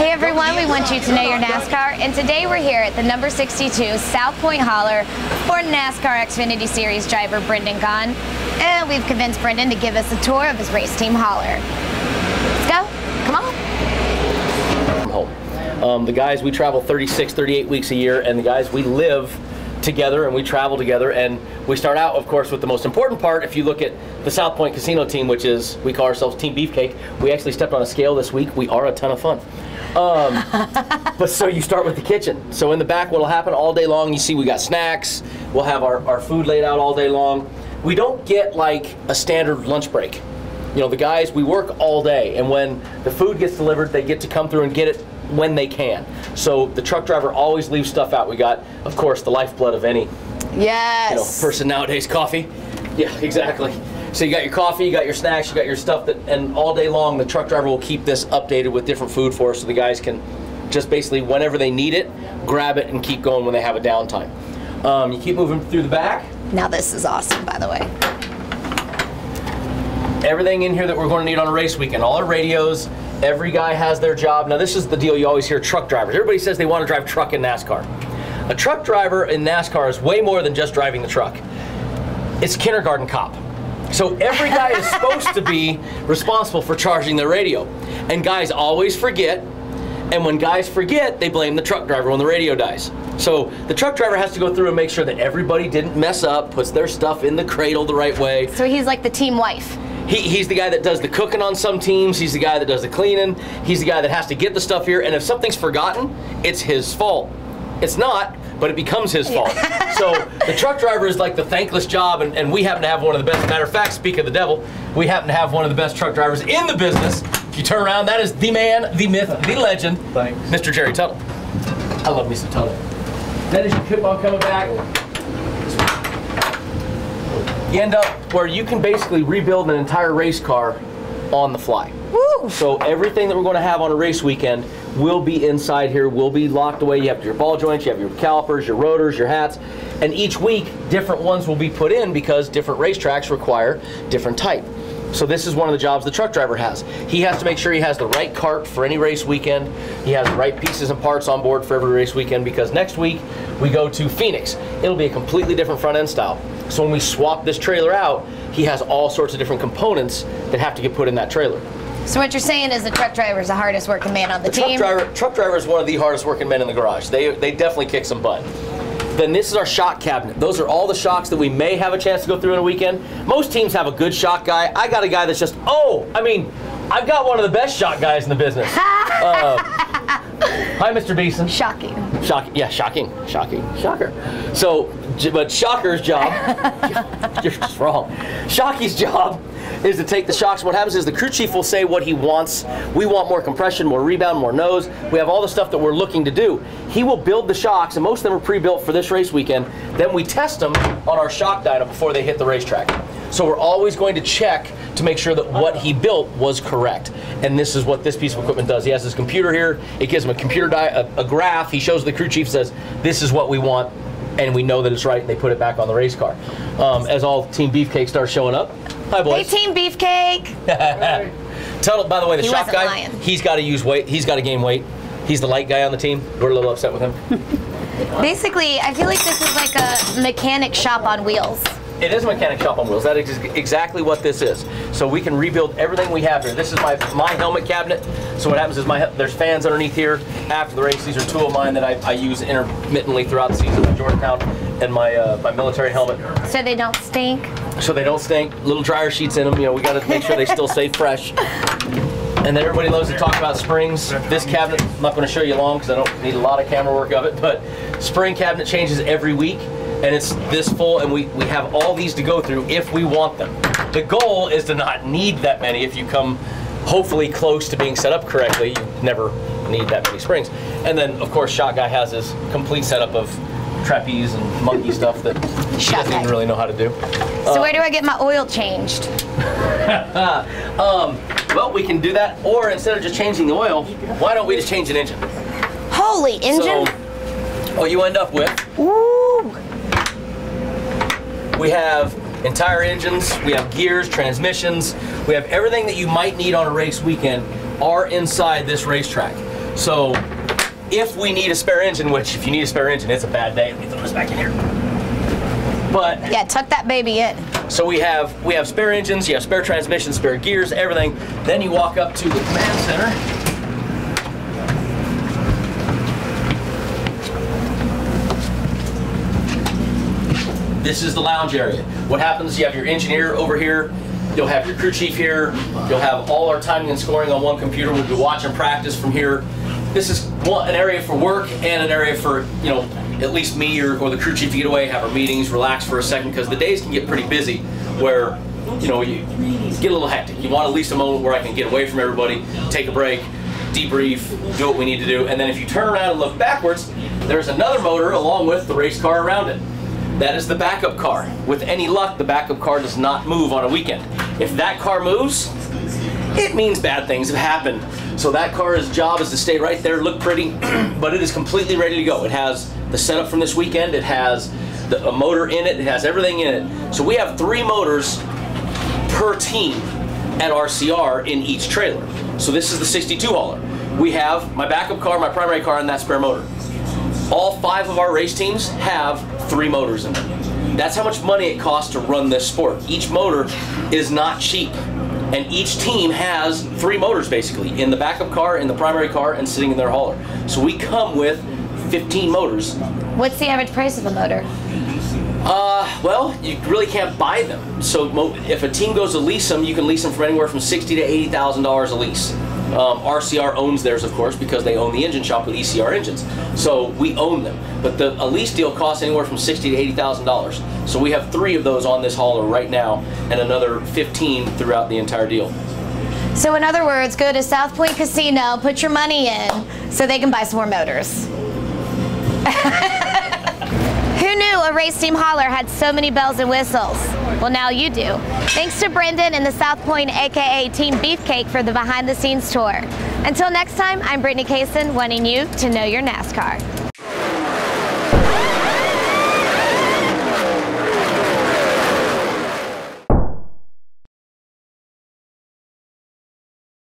Hey everyone, we want you to know your NASCAR, and today we're here at the number 62 South Point Hauler for NASCAR Xfinity Series driver Brendan Gaughan, and we've convinced Brendan to give us a tour of his race team hauler. Let's go, come on. From home. Um, the guys, we travel 36, 38 weeks a year, and the guys, we live together and we travel together and we start out of course with the most important part if you look at the south point casino team which is we call ourselves team beefcake we actually stepped on a scale this week we are a ton of fun um, but so you start with the kitchen. So in the back, what'll happen all day long, you see we got snacks. We'll have our, our food laid out all day long. We don't get like a standard lunch break. You know, the guys, we work all day, and when the food gets delivered, they get to come through and get it when they can. So the truck driver always leaves stuff out. We got, of course, the lifeblood of any Yes. you know, person nowadays, coffee. Yeah, exactly. So you got your coffee, you got your snacks, you got your stuff that, and all day long the truck driver will keep this updated with different food for us, so the guys can just basically whenever they need it, grab it and keep going when they have a downtime. Um, you keep moving through the back. Now this is awesome, by the way. Everything in here that we're going to need on a race weekend, all our radios. Every guy has their job. Now this is the deal you always hear: truck drivers. Everybody says they want to drive truck in NASCAR. A truck driver in NASCAR is way more than just driving the truck. It's kindergarten cop. So every guy is supposed to be responsible for charging their radio. And guys always forget. And when guys forget, they blame the truck driver when the radio dies. So the truck driver has to go through and make sure that everybody didn't mess up, puts their stuff in the cradle the right way. So he's like the team wife. He, he's the guy that does the cooking on some teams. He's the guy that does the cleaning. He's the guy that has to get the stuff here. And if something's forgotten, it's his fault. It's not, but it becomes his fault. so the truck driver is like the thankless job, and, and we happen to have one of the best. Matter of fact, speak of the devil, we happen to have one of the best truck drivers in the business. If you turn around, that is the man, the myth, the legend, Thanks. Mr. Jerry Tuttle. I love Mr. Tuttle. Then as you keep on coming back, you end up where you can basically rebuild an entire race car on the fly. Woo! So everything that we're going to have on a race weekend will be inside here, will be locked away. You have your ball joints, you have your calipers, your rotors, your hats, and each week different ones will be put in because different racetracks require different type. So this is one of the jobs the truck driver has. He has to make sure he has the right cart for any race weekend. He has the right pieces and parts on board for every race weekend because next week we go to Phoenix. It'll be a completely different front end style. So when we swap this trailer out, he has all sorts of different components that have to get put in that trailer. So what you're saying is the truck driver is the hardest working man on the, The truck team. driver, truck driver is one of the hardest working men in the garage. They, they definitely kick some butt. Then this is our shock cabinet. Those are all the shocks that we may have a chance to go through in a weekend. Most teams have a good shock guy. I got a guy that's just, oh, I mean, I've got one of the best shock guys in the business. Uh, hi, Mr. Beeson. Shocking. Shocking, yeah, shocking, shocking, shocker. So, but Shocker's job, you're just wrong. Shocky's job is to take the shocks. What happens is the crew chief will say what he wants. We want more compression, more rebound, more nose. We have all the stuff that we're looking to do. He will build the shocks, and most of them are pre-built for this race weekend. Then we test them on our shock dyno before they hit the racetrack. So we're always going to check to make sure that what he built was correct. And this is what this piece of equipment does. He has his computer here. It gives him a computer di- a, a graph. He shows the crew chief says, "This is what we want," and we know that it's right. And they put it back on the race car. Um, as all Team Beefcake starts showing up. Hi, Hey boys. team beefcake. Tell by the way, the He shop guy, lying. he's got to use weight. He's got to gain weight. He's the light guy on the team. We're a little upset with him. Basically, I feel like this is like a mechanic shop on wheels. It is a mechanic shop on wheels. That is exactly what this is. So we can rebuild everything we have here. This is my my helmet cabinet. So what happens is my there's fans underneath here. After the race, these are two of mine that I, I use intermittently throughout the season. My Georgetown and my uh, my military helmet, So they don't stink. so they don't stink. Little dryer sheets in them. You know, we got to make sure they still stay fresh. And then everybody loves to talk about springs. This cabinet, I'm not going to show you long because I don't need a lot of camera work of it, but spring cabinet changes every week and it's this full and we, we have all these to go through if we want them. The goal is to not need that many if you come hopefully close to being set up correctly. You never need that many springs. And then of course Shot Guy has his complete setup of trapeze and monkey stuff that he Shot doesn't even really know how to do. So where do I get my oil changed? Um, well, we can do that, or instead of just changing the oil, why don't we just change an engine? Holy engine. So, what you end up with, Ooh. We have entire engines, we have gears, transmissions, we have everything that you might need on a race weekend are inside this racetrack. So if we need a spare engine, which if you need a spare engine, it's a bad day. Let me throw this back in here. But Yeah, tuck that baby in. so we have we have spare engines, you have spare transmissions, spare gears, everything. Then you walk up to the command center. This is the lounge area. What happens, you have your engineer over here, you'll have your crew chief here, you'll have all our timing and scoring on one computer. We'll be watching practice from here. This is one, an area for work and an area for, you know, at least me or, or the crew chief to get away, have our meetings, relax for a second, because the days can get pretty busy where, you know, you get a little hectic. You want at least a moment where I can get away from everybody, take a break, debrief, do what we need to do. And then if you turn around and look backwards, there's another motor along with the race car around it. That is the backup car. With any luck, the backup car does not move on a weekend. If that car moves, it means bad things have happened. So that car's job is to stay right there, look pretty, but it is completely ready to go. It has the setup from this weekend, it has the, a motor in it, it has everything in it. So we have three motors per team at RCR in each trailer. So this is the 62 hauler. We have my backup car, my primary car, and that spare motor. All five of our race teams have three motors in them. That's how much money it costs to run this sport. Each motor is not cheap. And each team has three motors basically in the backup car, in the primary car, and sitting in their hauler. So we come with 15 motors. What's the average price of a motor? Uh, well, you really can't buy them. So mo- if a team goes to lease them, you can lease them for anywhere from sixty to eighty thousand dollars a lease. Um, RCR owns theirs, of course, because they own the engine shop with ECR engines. So we own them. But the a lease deal costs anywhere from sixty to eighty thousand dollars. So we have three of those on this hauler right now, and another fifteen throughout the entire deal. So, in other words, go to South Point Casino, put your money in so they can buy some more motors. Who knew a race team hauler had so many bells and whistles? Well, now you do. Thanks to Brendan and the South Point, aka Team Beefcake, for the behind the scenes tour. Until next time, I'm Brittney Cason, wanting you to know your NASCAR.